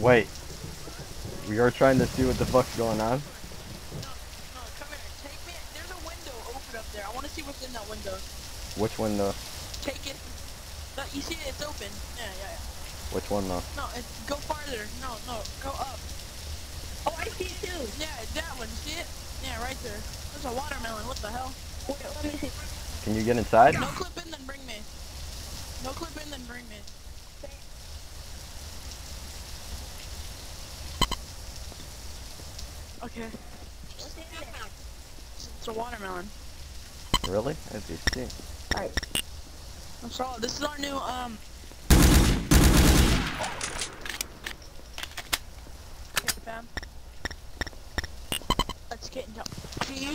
Wait. We are trying to see what the fuck's going on. No, no, come here. Take me. There's a window open up there. I want to see what's in that window. Which one though? Take it. No, you see it? It's open. Yeah, yeah, yeah. Which one though? No, it, go farther. No, no, go up. Oh, I see it too. Yeah, that one. See it? Yeah, right there. There's a watermelon. What the hell? Wait, let me see. Can you get inside? No clip in, then bring me. No clip in, then bring me. Okay. What's in there? It's, a watermelon. Really? As you see. Alright. That's all. This is our new um. Let's get into.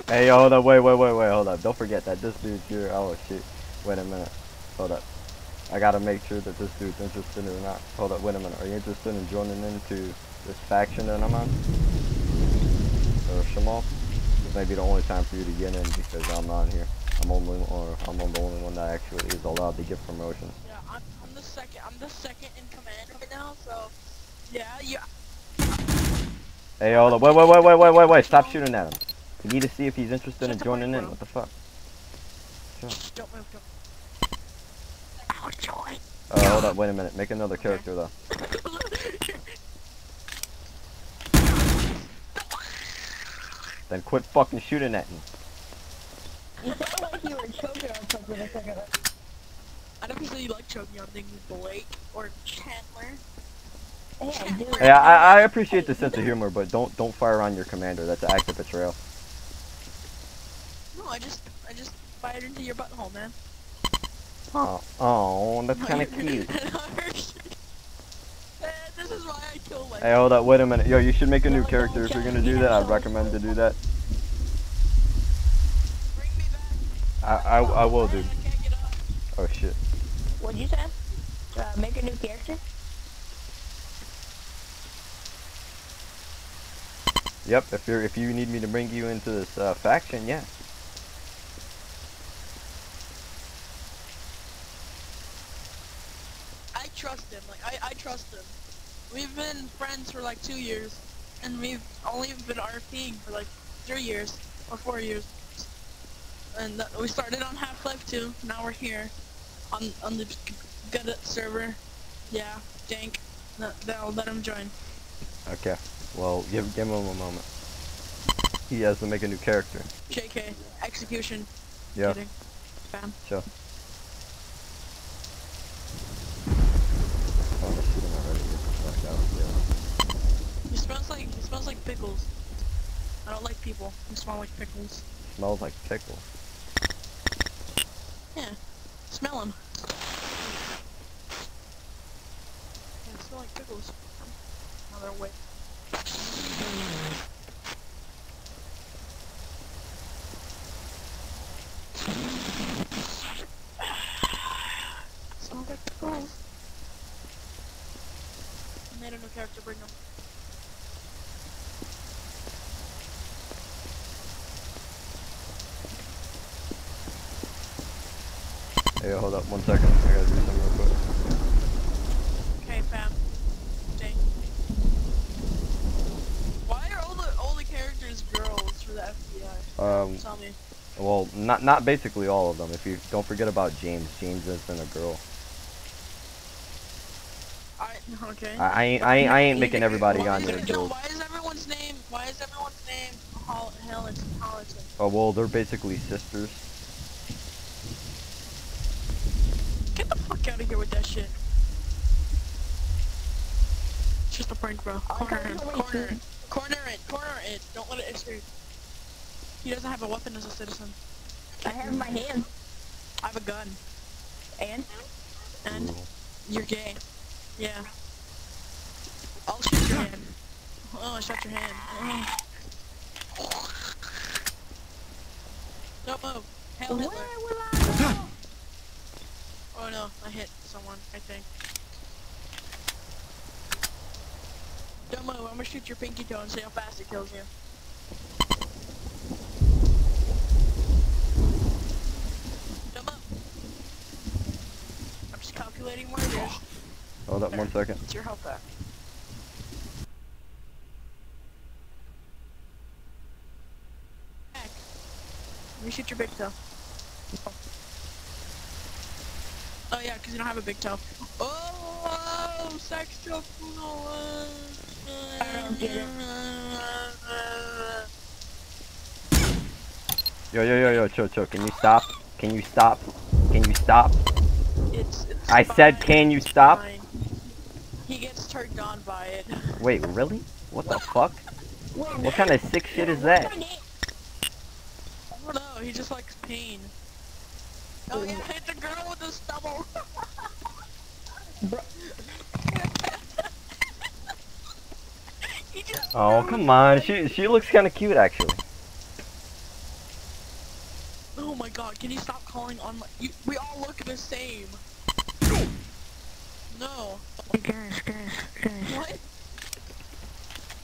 Hey, yo, hold up, wait, wait, wait, wait, hold up. Don't forget that this dude's here. Oh shit. Wait a minute. Hold up. I gotta make sure that this dude's interested or not. Hold up, wait a minute. Are you interested in joining into this faction that I'm on? Or Shamal? This may be the only time for you to get in because I'm not here. I'm only, or I'm the only one that actually is allowed to get promotions. Yeah, I'm, I'm the second. I'm the second in command right now. So, yeah, yeah. Hey, hold up, wait, wait, wait, wait, wait, wait, wait. Stop shooting at him. You need to see if he's interested in joining in. bro. What the fuck? Don't move. Don't. Ow, joy. Oh, hold up, wait a minute. Make another character though. Then quit fucking shooting at me. You sound like you were choking on something a second ago. I never say you like choking on things, Blake or Chandler. Yeah, I do. I, I appreciate the sense of humor, but don't don't fire on your commander. That's an act of betrayal. No, I just, I just fired into your butthole, man. Oh, oh that's No, kind of cute. This is why I kill my. Hey, hold up, wait a minute. Yo, you should make a new character if you're gonna do that. I'd recommend to do that. Bring me back. I I, I will, dude. I can't get up. Oh shit. What'd you say? Uh, make a new character? Yep. If you're if you need me to bring you into this uh, faction, yeah. I trust him. Like I, I trust him. We've been friends for like two years, and we've only been RPing for like three years or four years. And we started on Half-Life 2. Now we're here on on the good server. Yeah, Dank. No, I'll let him join. Okay. Well, give give him a moment. He has to make a new character. JK. Execution. Yeah. Kidding. Spam. Sure. Oh, let's shoot him already. Get the fuck out. Yeah. He smells like he smells like pickles. I don't like people who smell like pickles. Smells like pickle. Yeah. Smell them. Yeah, smell like pickles. Another way. Smell like pickles. I made a new character, bring him. Hey, hold up one second. I gotta do something real quick. Okay, fam. Dang. Why are all the all the characters girls for the FBI? Um, Tell me. well, not not basically all of them. If you don't forget about James, James isn't a girl. I okay. I, I ain't I ain't, I ain't making everybody why on is there it- girls. Why is everyone's name? Why is everyone's name Hol- Helen Holliton? Oh well, they're basically sisters. Get the fuck out of here with that shit. It's just a prank, bro. Corner come him. Corner it. Corner it. Corner it. Don't let it escape. He doesn't have a weapon as a citizen. I have my hand. I have a gun. And? And Ooh. you're gay. Yeah. I'll shoot your hand. Oh, I shot your hand. Oh. Don't move. Hail Where Hitler. will I go? Oh no, I hit someone, I think. Don't move, I'm gonna shoot your pinky toe and see how fast it kills you. Jump. I'm just calculating. Hold up there. one second. It's your health back. Back. Let me shoot your big toe. Oh. Oh, yeah, because you don't have a big toe. Oh, sexual. I don't get it. Yo, yo, yo, yo, chill, chill. Can you stop? Can you stop? Can you stop? It's, it's I said, can you stop? He gets turned on by it. Wait, really? What the fuck? What kind of sick shit is that? I don't know, he just likes pain. Oh yeah, hit the girl with the stubble. Bro, he just Oh, come on. She she looks kind of cute, actually. Oh my god, can you stop calling on my- you, We all look the same. No. guys, guys, guys. What?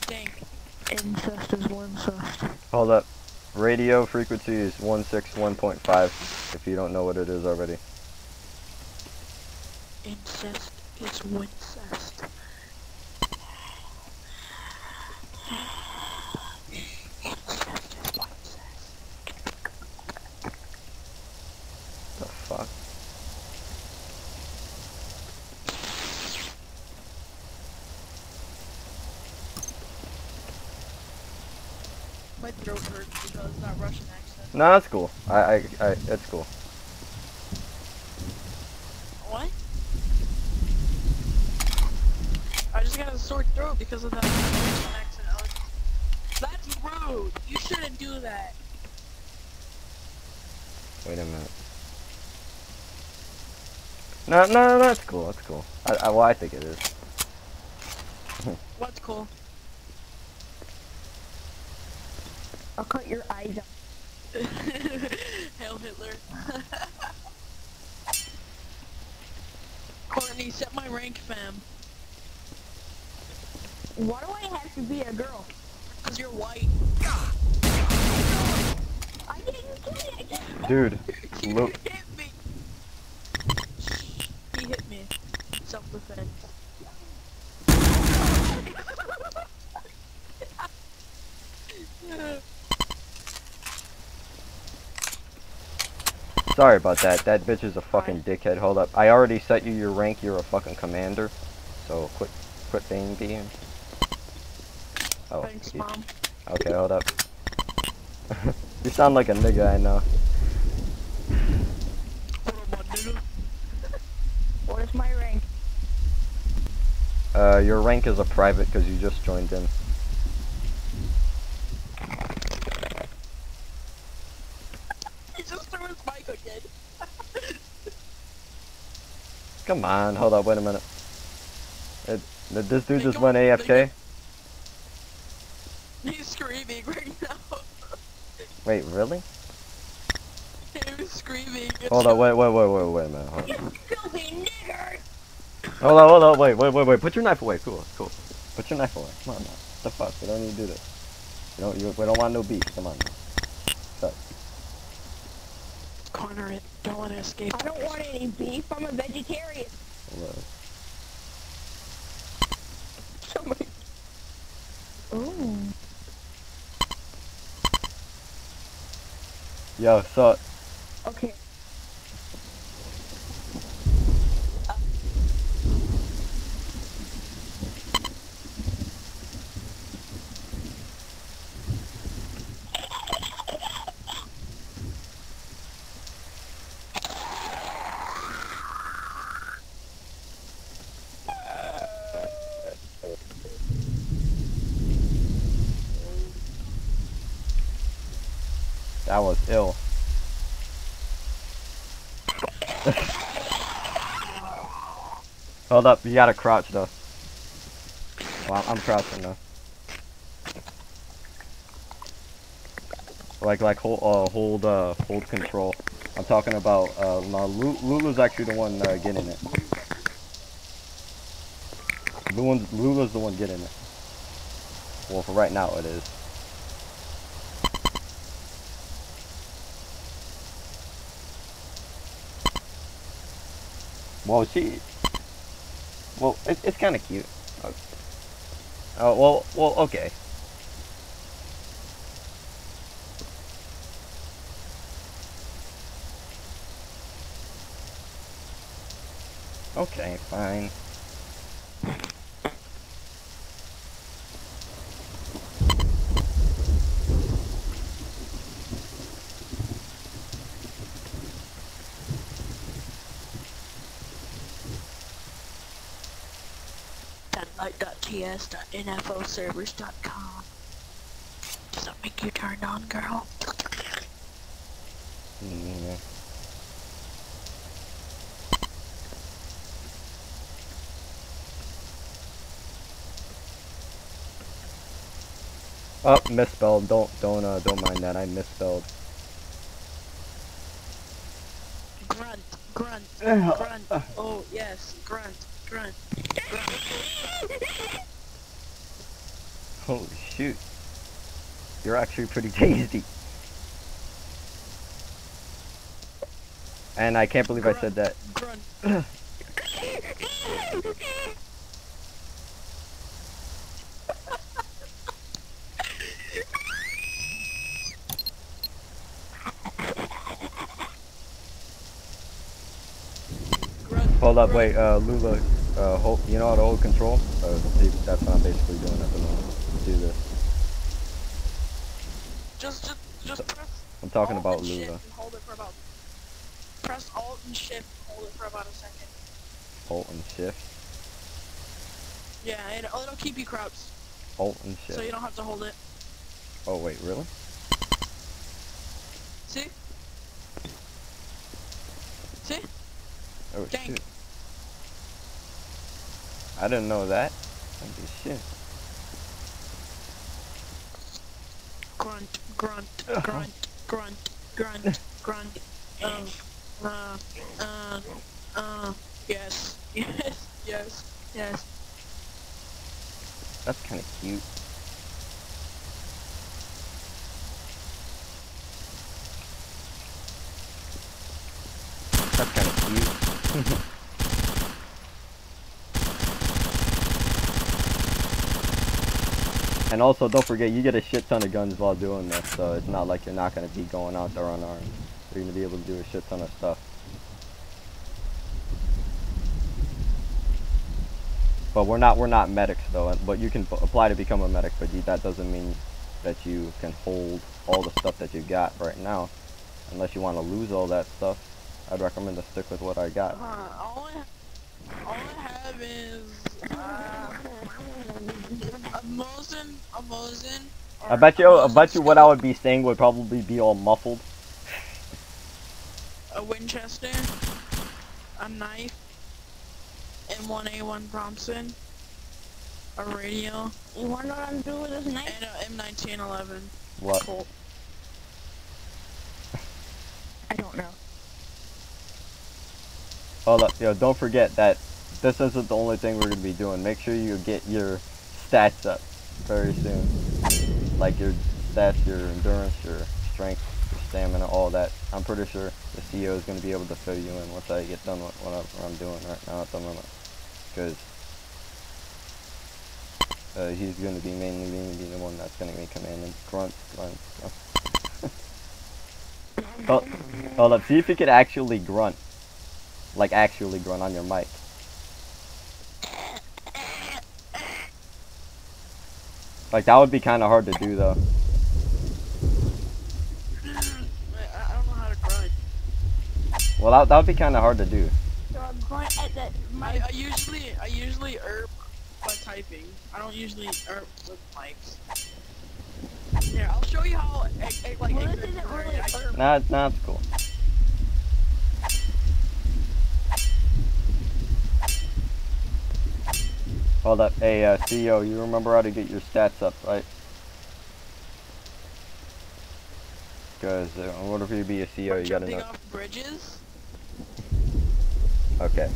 Dank. Incest is one incest. Hold up. Radio frequency is 161.5, if you don't know what it is already. Incest is. Incest is wincest. The fuck? My throat hurts because that Russian accent. No, that's cool. I, I, I, it's cool. What? I just got a sore throat because of that Russian That's rude. You shouldn't do that. Wait a minute. No, no, no, that's cool. That's cool. I, I, well, I think it is. What's cool? I'll cut your eyes out. Hail Hitler. Courtney, set my rank, fam. Why do I have to be a girl? Cause you're white. I didn't do it. Dude, You Look. hit me. He hit me. Self-defense. Sorry about that. That bitch is a fucking dickhead. Hold up. I already set you your rank. You're a fucking commander. So quit, quit being being. Oh, Thanks, mom. okay, hold up. you sound like a nigga I know. What up, my nigga? What is my rank? Uh, your rank is a private because you just joined in. He just threw his mic again. Come on, hold up, wait a minute. Uh, it, did this dude They just went AFK? He's screaming right now. Wait, really? He was screaming. Hold up, wait, wait, wait, wait, wait a minute. Hold You up, filthy nigger! hold up, hold up, wait, wait, wait, wait. Put your knife away. Cool, cool. Put your knife away. Come on now. What the fuck? We don't need to do this. You don't, you, we don't want no beef. Come on now. Stop. Corner it. Don't let it escape. I don't want any beef. I'm a vegetarian. Look. Somebody. Ooh. Yo, so Okay. that was ill. Hold up, you gotta crouch though. Well, I'm crouching though. Like, like hold, uh, hold, uh, hold control. I'm talking about, uh, no, Lu- Lulu's actually the one uh, getting it. Lulu's the one getting it. Well, for right now it is. Well, she. Well, it, it's kind of cute. Oh, well, well, okay. Okay, fine. Sunlight.ts.nfoservers.com. Does that make you turned on, girl? Yeah. Oh, misspelled. Don't don't uh don't mind that. I misspelled. Grunt, grunt, grunt. Oh, yes, grunt, grunt, grunt. Holy shoot. You're actually pretty tasty. And I can't believe I said that. Grunt. grunt. Hold up, wait, uh, Lula, uh, hold, you know how to hold control? Uh, that's what I'm basically doing at the moment. Do this. Just, just, just press. I'm talking about Lula. hold it for about. Press Alt and Shift and hold it for about a second. Alt and shift. Yeah, it, oh, it'll keep you crouched, Alt and shift. so you don't have to hold it. Oh, wait, really? See? See? Oh, Dang. shoot. I didn't know that. Holy shit. Grunt, grunt, Uh-huh. grunt, grunt, grunt, grunt. Um, uh, uh, uh, yes, yes, yes, yes. That's kind of cute. That's kind of cute. And also, don't forget, you get a shit ton of guns while doing this, so it's not like you're not going to be going out there unarmed. You're going to be able to do a shit ton of stuff. But we're not we're not medics though. But you can apply to become a medic, but that doesn't mean that you can hold all the stuff that you got right now, unless you want to lose all that stuff. I'd recommend to stick with what I got. Uh, all I, all I have is, uh, a Mosin, a Mosin. I bet you I bet you what I would be saying would probably be all muffled. A Winchester, a knife, M1A1 Thompson, a radio, You wanna know what I'm doing with this knife? and a M1911 What? Colt. I don't know. Oh, Hold up, yo, don't forget that this isn't the only thing we're gonna be doing. Make sure you get your stats up very soon. Like your stats, your endurance, your strength, your stamina, all that. I'm pretty sure the CEO is gonna be able to fill you in once I get done with whatever I'm doing right now at the moment. Because uh, he's gonna be mainly gonna be the one that's gonna be commanding grunt, grunt, hold, hold up, see if you could actually grunt like actually grunt on your mic. Like that would be kind of hard to do though. I, I don't know how to grind. Well, that that would be kind of hard to do. So I'm going at that I. I usually I usually erp by typing. I don't usually erp with mics. Here, I'll show you how eh, eh, like Well, this isn't really erp. Nah, nah, it's cool. Hold up, hey uh, CEO, you remember how to get your stats up, right? Because uh, in order for you to be a CEO, you gotta know. off bridges. Okay.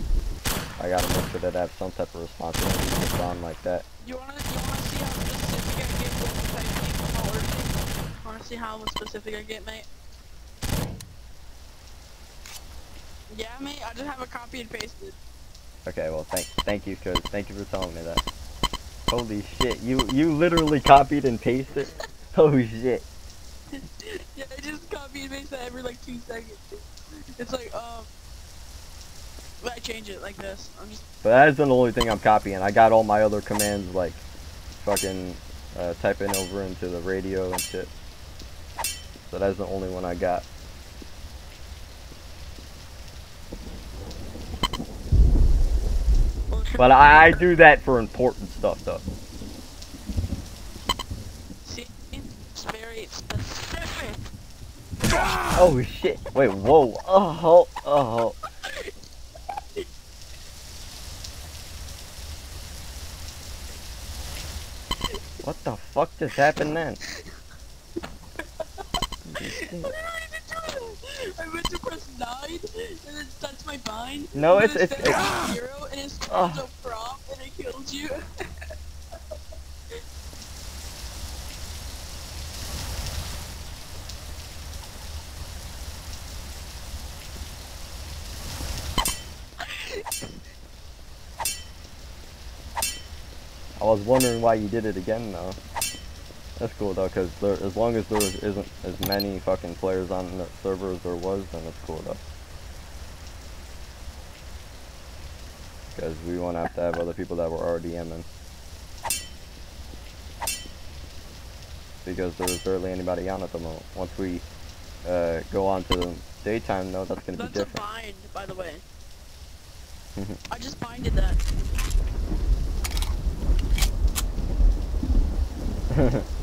I gotta make sure that I have some type of responsibility to on like that. You wanna you wanna see how specific I get with typing while working? Wanna see how specific I get, mate? Yeah, mate. I just have a copy and pasted. Okay, well, thank thank you, cause thank you for telling me that. Holy shit, you you literally copied and pasted. Holy shit. yeah, I just copy and paste that every like two seconds. It's like um. But I change it like this. I'm just But that isn't the only thing I'm copying. I got all my other commands like fucking uh, typing over into the radio and shit. So that's the only one I got. But I, I do that for important stuff though. very specific. Oh shit! Wait, whoa! Oh, oh. What the fuck just happened then? I went to press nine, and then that's my bind. No, it's- it's- it's- zero, and it's Ugh. no prop, and it killed you. I was wondering why you did it again though. That's cool though, cause there, as long as there isn't as many fucking players on the server as there was, then it's cool though. Cause we won't have to have other people that were already MN. Because there's barely anybody on at the moment. Once we uh, go on to the daytime though, that's gonna be different. That's a bind, by the way. I just binded that.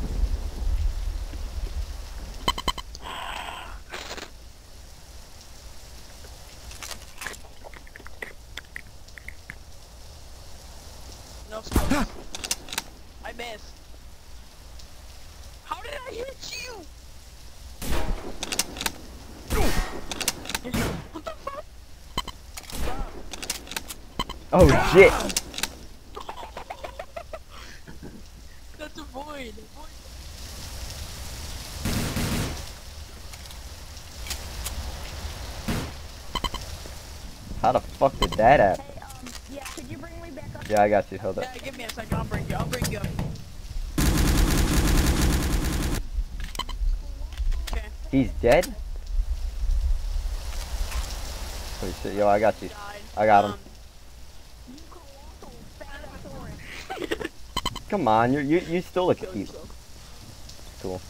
No smokes. I missed. How did I hit you? What the fuck? Stop. oh shit! That's a void. void. How the fuck did that happen? Hey, um, yeah, could you bring me back up? Yeah, I got you. Hold up. Yeah, give me a second. I'll bring you. I'll bring you up. Okay, He's dead? Holy shit, yo, I got you. I got him. Um, Come on, you're, you you still look cute. Cool.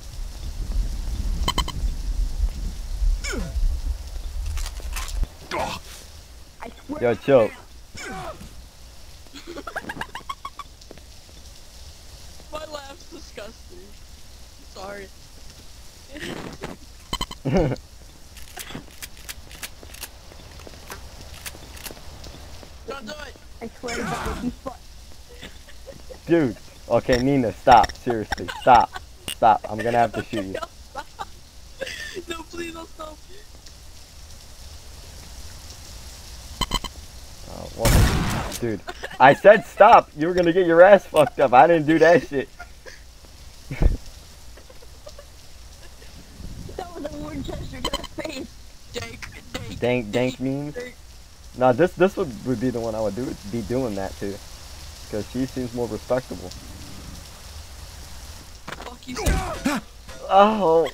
Yo, chill. My laugh's disgusting. Sorry. Don't do it. I swear to God, if you fuck. Dude. Okay, Nina, stop. Seriously, stop. Stop. I'm gonna have to shoot you. No, please, I'll stop. Oh, what? Dude, I said stop. You were gonna get your ass fucked up. I didn't do that shit. That was a Winchester to the face. Dank, dank. Dank, dank memes. dank. No, this this would, would be the one I would do be doing that to, because she seems more respectable. Fuck you, Oh,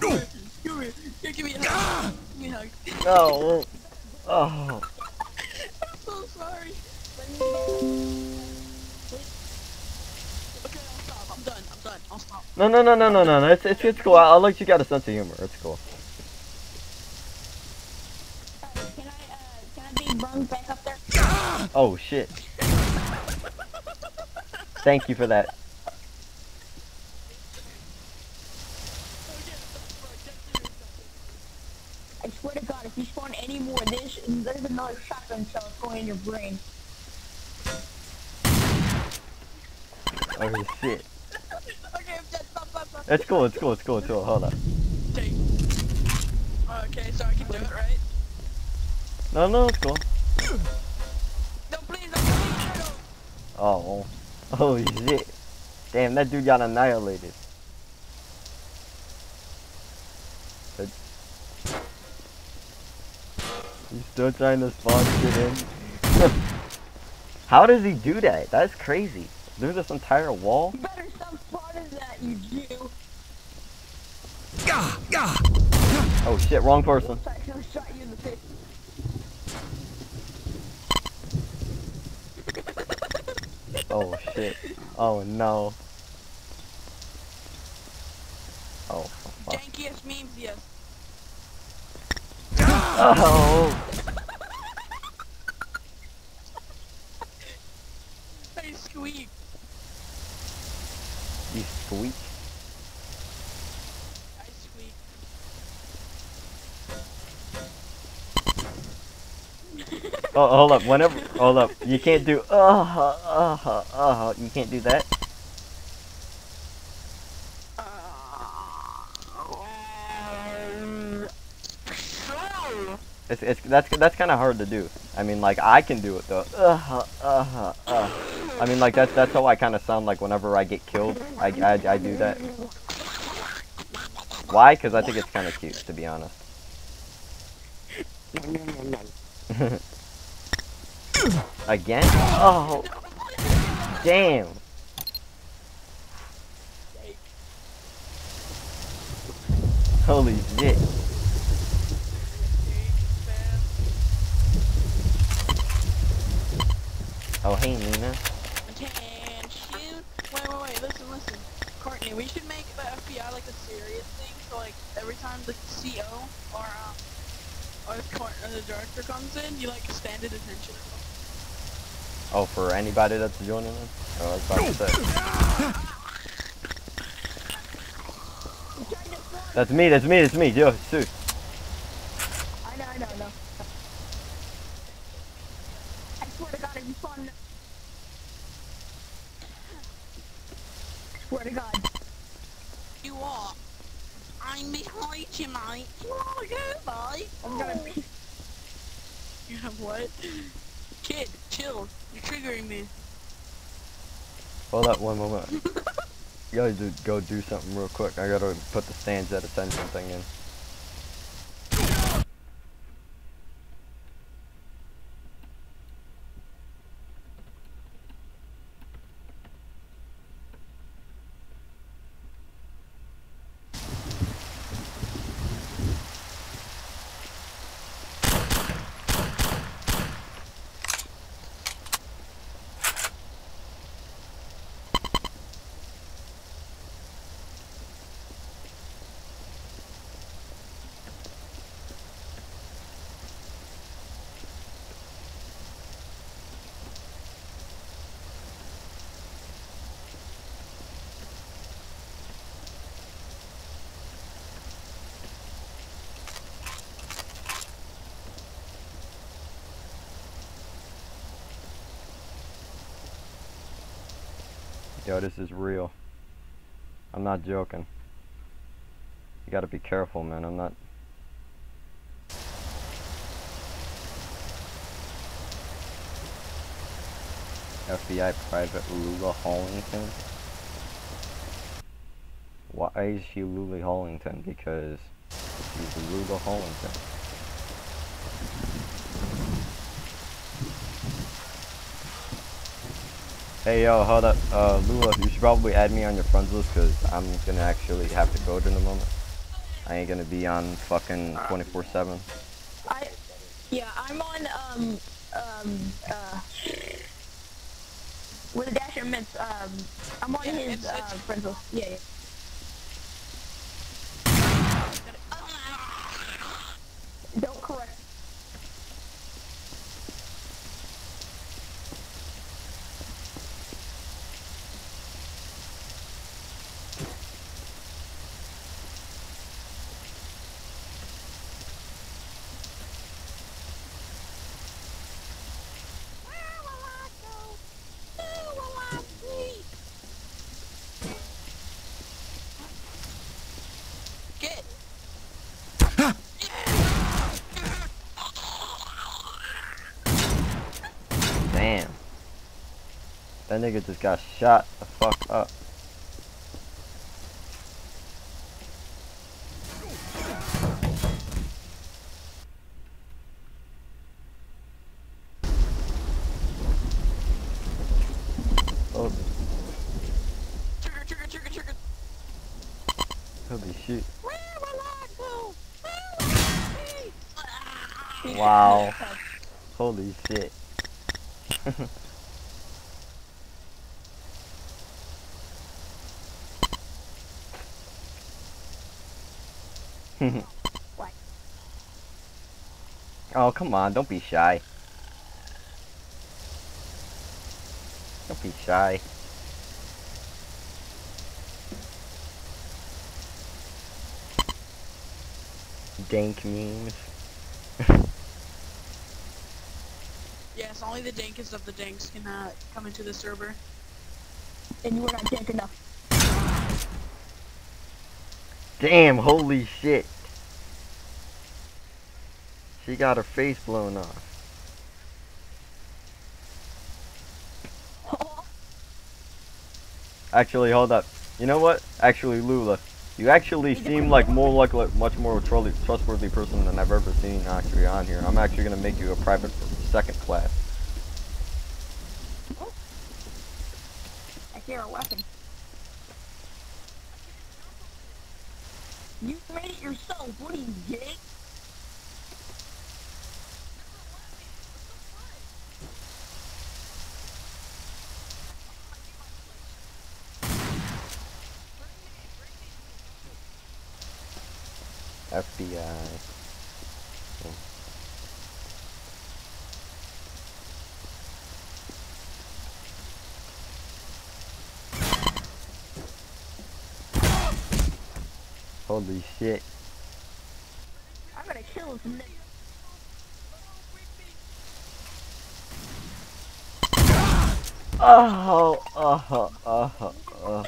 Come here. Here, give me a hug. Give me a hug. no. Oh. I'm so sorry. Okay, I'll stop. I'm done. I'm done. I'll stop. No, no, no, no, no, no, no. It's, it's, it's cool. I, I like you got a sense of humor. It's cool. Uh, can I, uh, can I be brung back up there? Oh, shit. Thank you for that. I swear to God, if you spawn any more of this, there's another shotgun shell going in your brain. Oh, shit. Okay. Stop, stop, stop. It's cool, it's cool, it's cool, it's cool. Hold up. Take. Okay, so I can do it, right? No, no, it's cool. No, please, no, please, no. Oh, holy shit. Damn, that dude got annihilated. That- He's still trying to spawn shit in. How does he do that? That's crazy. There's this entire wall? You better stop spawning that, you Jew. Oh shit, wrong person. Looks like who shot you in the face. Oh shit. Oh no. Oh fuck. Jankiest memes, yes. Oh. Hey, squeak. You squeak. I squeak. Oh, hold up. Whenever, hold up. You can't do. Uh, uh, uh. You can't do that. It's, it's that's that's kind of hard to do. I mean, like I can do it though. Uh, uh, uh. I mean, like that's that's how I kind of sound like whenever I get killed. I I, I do that. Why? Because I think it's kind of cute, to be honest. Again? Oh, damn. Holy shit. Oh, hey, Nina. Attention. Wait, wait, wait. Listen, listen. Courtney, we should make the FBI like a serious thing. So like every time the CO or um or or the director comes in, you like stand at attention. Oh, for anybody that's joining us? Oh, was about to. That's me, that's me, that's me, yo, Sue. I know, I know, I know. I swear to God, if you spawn. Swear to God. You are. I'm behind you, mate. Oh, yeah, mate. I'm gonna Oh. You have what? Kid, chill. You're triggering me. Hold up one moment. You gotta do, go do something real quick. I gotta put the stands at attention thing in. Yo, this is real. I'm not joking. You gotta be careful, man. I'm not. FBI Private Lula Hollington. Why is she Lula Hollington? Because she's Lula Hollington. Hey yo, hold up. Uh, Lula, you should probably add me on your friends list because I'm gonna actually have to go in the moment. I ain't gonna be on fucking 24/7. I. Yeah, I'm on, um, um, uh. With a dash of mints, um. I'm on Yeah, his, it's- uh, it's- friends list. Yeah, yeah. That nigga just got shot the fuck up. Oh. Holy shit. Wow. Holy shit. What? oh, come on, don't be shy. Don't be shy. Dank memes. Yes, only the dankest of the danks can uh, come into the server. And you were not dank enough. Damn, holy shit. She got her face blown off. Actually, hold up. You know what? Actually, Lula, you actually seem like more like a much more truly trustworthy person than I've ever seen actually on here. I'm actually gonna make you a private second class. I hear a weapon. You made it yourself. What are you, gay? FBI. Holy shit. I'm gonna kill this nigga. Oh, oh, oh, oh.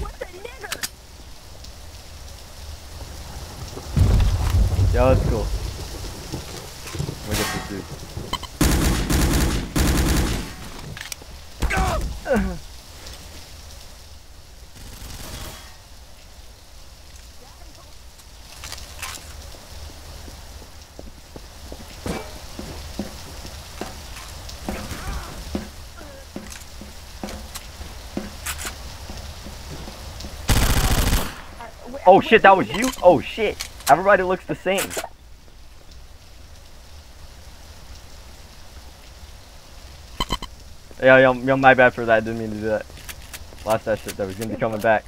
What the nigger? Yeah, that's cool. Let me get this dude. Uh, wait, Oh shit, that was you? Oh shit. Everybody looks the same. Yeah, yo, yo, my bad for that. Didn't mean to do that. Lost that shit that was gonna be coming back.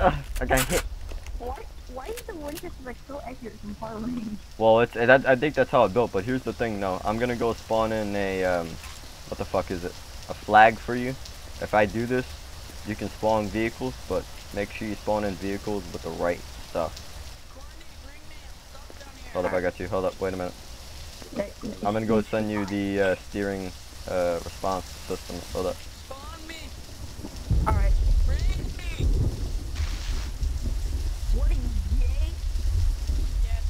Ugh, I got hit. Is like so accurate from far range? Well, it's it, I think that's how it built. But here's the thing, though. I'm gonna go spawn in a um, what the fuck is it? A flag for you. If I do this, you can spawn vehicles, but make sure you spawn in vehicles with the right stuff. Courtney, bring me stuff down here. Hold up, I got you. Hold up, wait a minute. I'm gonna go send you the uh, steering uh, response system. Hold up. Spawn me. Alright. Bring me. What are you, gay? Yes.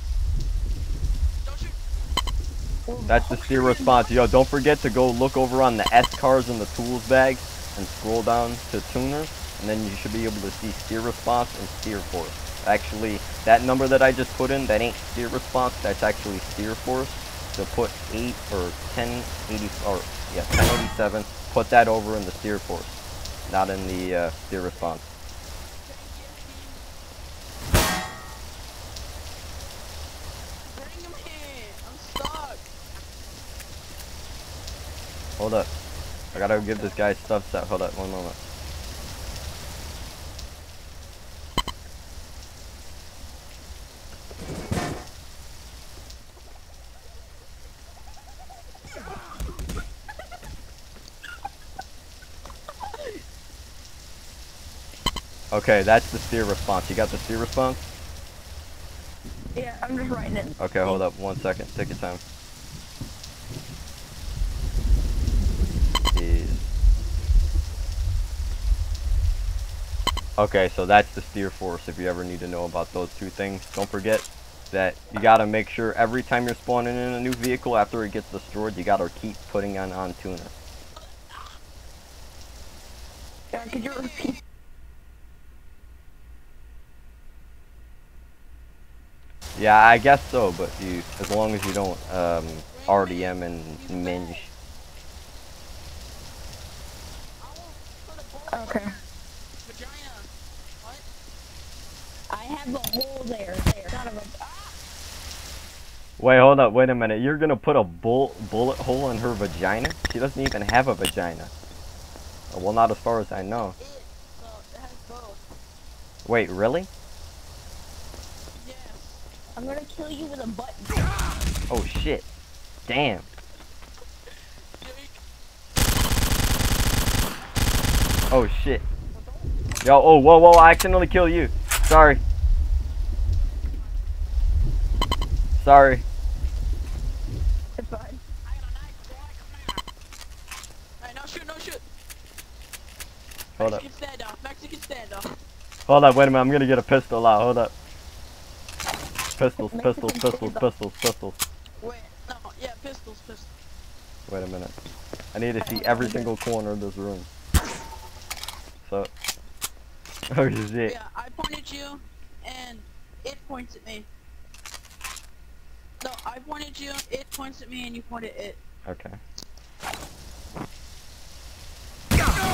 Don't shoot. Or That's the steer response. Yo, don't forget to go look over on the SCars and the tools bag and scroll down to tuners, and then you should be able to see steer response and steer force. Actually, that number that I just put in, that ain't steer response, that's actually steer force. So put 8 or 1080, or yeah, 1087, put that over in the steer force, not in the uh, steer response. Bring me. I'm stuck. Hold up. I gotta give this guy stuff set. Hold up, one moment. Okay, that's the steer response. You got the steer response? Yeah, I'm just writing it. Okay, hold up one second. Take your time. Okay, so that's the steer force if you ever need to know about those two things. Don't forget that you gotta make sure every time you're spawning in a new vehicle after it gets destroyed, you gotta keep putting on on tuner. Uh, could you repeat? Yeah, I guess so, but you, as long as you don't um, RDM and minge. I will put a bullet Okay. in her Vagina. What? I have a hole there. There. Son of a. Ah! Wait, hold up, wait a minute. You're gonna put a bull bullet hole in her vagina? She doesn't even have a vagina. Uh, Well, not as far as I know. It. Has. Wait, really? Yes. I'm gonna kill you with a butt. Oh shit. Damn. Oh shit. Yo, oh, whoa, whoa, I accidentally killed you. Sorry. Sorry. It's fine. I got a knife, boy. Come here. Alright, no shoot, no shoot. Hold up. Standoff. Mexican standoff. Hold up, wait a minute. I'm gonna get a pistol out. Hold up. Pistols, pistols, pistols, pistols, pistols. Wait, no, yeah, pistols, pistols. Wait a minute. I need to see every single corner of this room. So. Oh shit. Yeah, I pointed you, and it points at me. No, I pointed you, it points at me, and you point at it. Okay.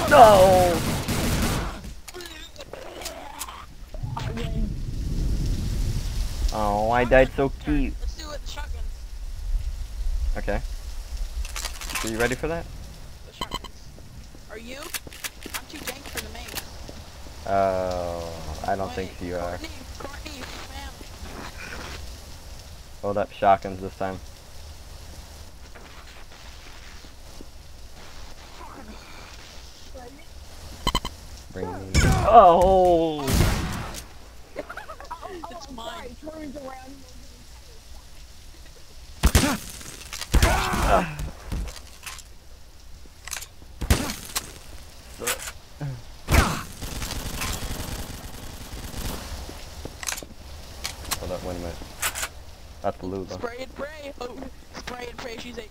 No! Oh, I died so cute. Let's do it with the shotguns. Okay. Are you ready for that? The shotguns. Are you? I'm too dank for the main. Oh, I don't think you are. Courtney, Courtney, ma'am. Hold up, shotguns this time. Bring me. Oh! It's I'm mine. sorry, turns around. Hold up, wait a minute. That's. Spray and pray. Oh, spray and pray. She's a.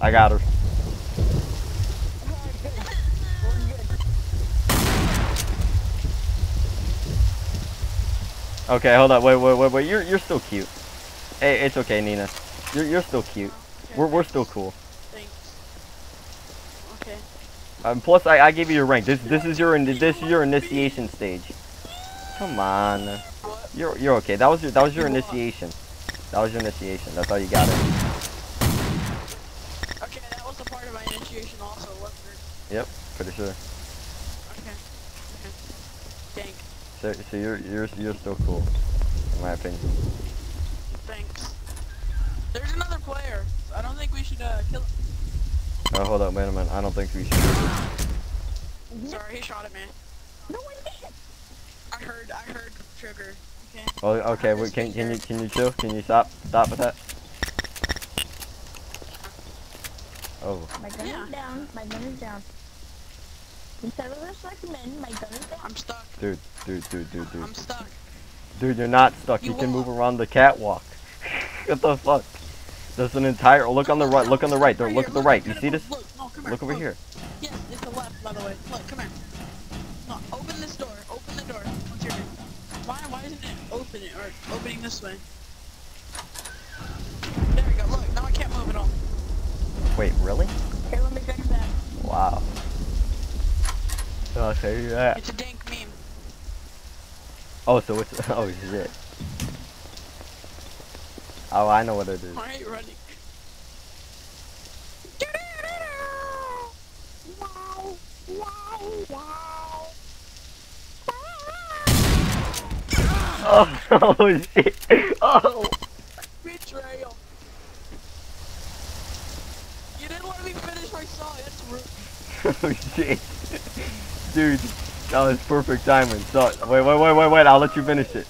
I got her. Okay, hold up, wait, wait, wait, wait. You're you're still cute. Hey, it's okay, Nina. You're you're still cute. Okay, We're we're still cool. Thanks. Okay. Um, plus I, I gave you your rank. This this is your in- this is your initiation stage. Come on, What? you're you're okay. That was your that was your initiation. That was your initiation. That's how you got it. Okay, that was a part of my initiation also, wasn't it? Pretty sure. Okay. Okay. Dank. So so you're you're you're still cool, in my opinion. Thanks. There's another player. I don't think we should uh, kill him. Oh, hold up, wait a minute. I don't think we should. Sorry, he shot at me. No one did. I heard, I heard trigger. Okay. Oh, okay. Wait, can can you can you chill? Can you stop stop with that? Oh, My gun Yeah. is down. My gun is down. Instead of this recommend, my gun is. I'm stuck. dude, dude, dude, dude, dude, I'm stuck. dude. You're not stuck. You You can move around the catwalk. what the fuck? There's an entire. Look on the right. Look on the right. There. Look at the right. You see this? Look, no, come here. Look over here. Yes, it's the left, by the way. Look, come here. No, open this door. Open the door. What's your name? Why, why isn't it open it or opening this way? There we go. Look, now I can't move at all. Wait, really? Here, let me check that. Wow. Oh, I'll tell you that. It's a dank meme. Oh, so it's. Oh shit. Oh, I know what it is. Why are you running? Wow. Wow. Wow. Oh, oh shit. Oh. Betrayal. You didn't let me finish my song. That's rude. oh shit. Dude, that was perfect timing. So, wait, wait, wait, wait, wait. I'll let you finish it.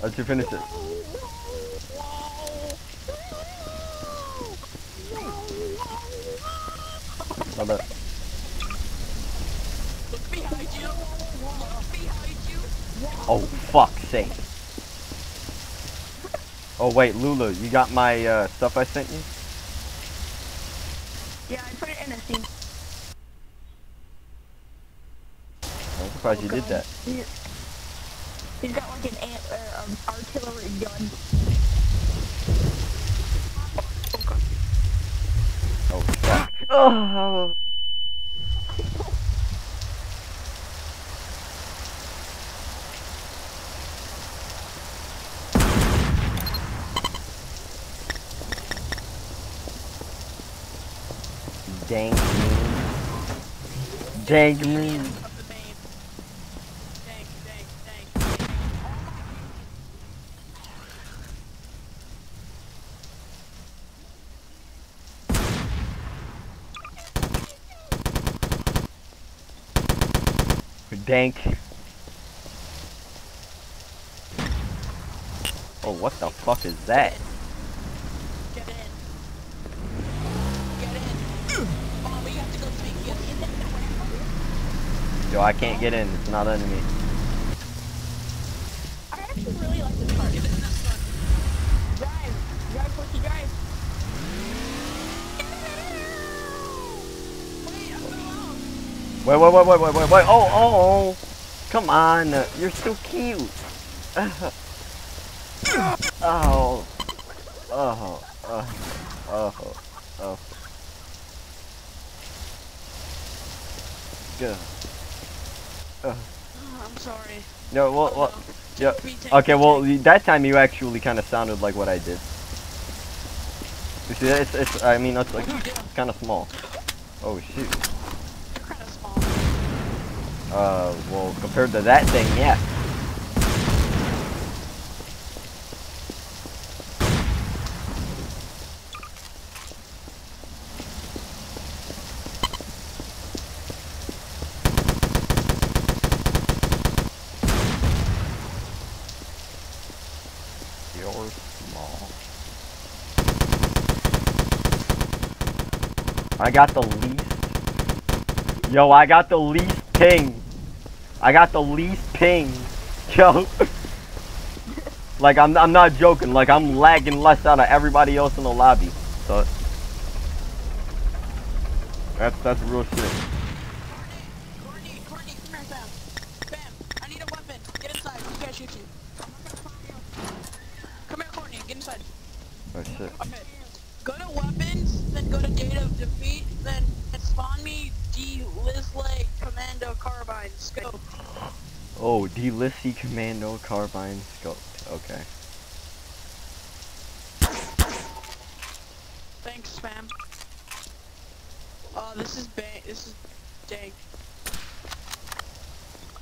I'll let you finish it. Behind you. Oh, fuck's sake. Oh, wait, Lulu, you got my uh, stuff I sent you? Yeah, I put it in a scene. Surprised you did that. He's, got like an ant, uh, um, artillery gun. Oh, fuck. Oh. Dang me. Dang me. Of the name. Dang, dang, dang. Dank. Oh, what the fuck is that? Get in. Yo, I can't get in. It's not me. I actually really like this part. Drive, drive, pussy, drive. Wait, wait, wait, wait, wait, wait, wait. Oh, oh, oh. Come on. Uh, you're so cute. oh. Oh. Oh. Oh. Oh. Good. Uh. Oh, I'm sorry. No, well, oh, well, yeah. Take me, take Okay, well, that time you actually kind of sounded like what I did. You see, it's, it's, I mean, it's like, What'd you do? kind of small. Oh, shoot. You're kind of small. Uh, well, compared to that thing, yeah. I got the least. Yo, I got the least ping. I got the least ping. Yo. like I'm I'm not joking. Like I'm lagging less out of everybody else in the lobby. So that's that's real shit. Courtney, Courtney, come here, Sam. Bam, I need a weapon. Get inside. You can't shoot you. Come here, Courtney. Get inside. Oh shit. Okay. Go to weapons, then go to date of defeat, Oh, De Lisle Commando Carbine Scope. Okay. Thanks, spam. Oh, this is bang. This is dang.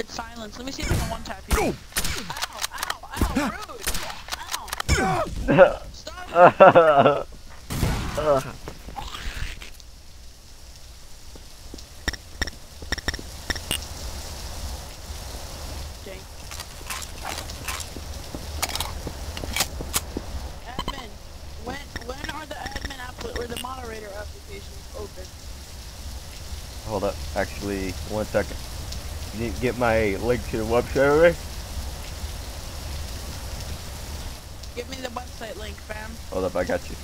It's silence. Let me see if I can one tap you. Ow! Ow! Ow! Rude! Ow! Stop! Ugh. Dang. Admin, when when are the admin app or the moderator applications open? Hold up. Actually, one second. You need to get my link to the website already? Give me the website link, fam. Hold up, I got you.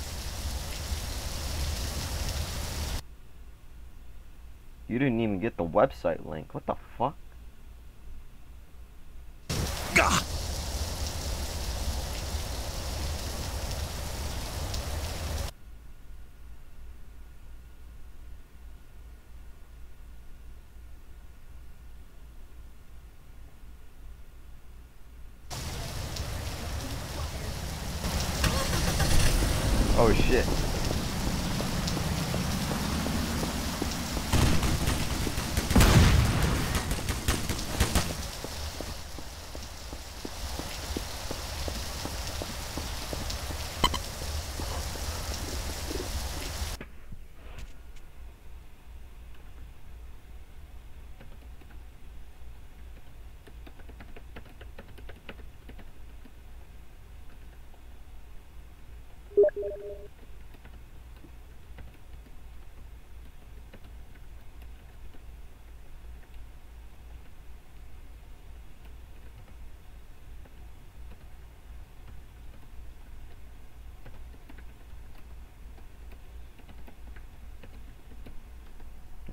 You didn't even get the website link. What the fuck? Oh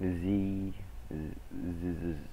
Z, Z, Z, Z,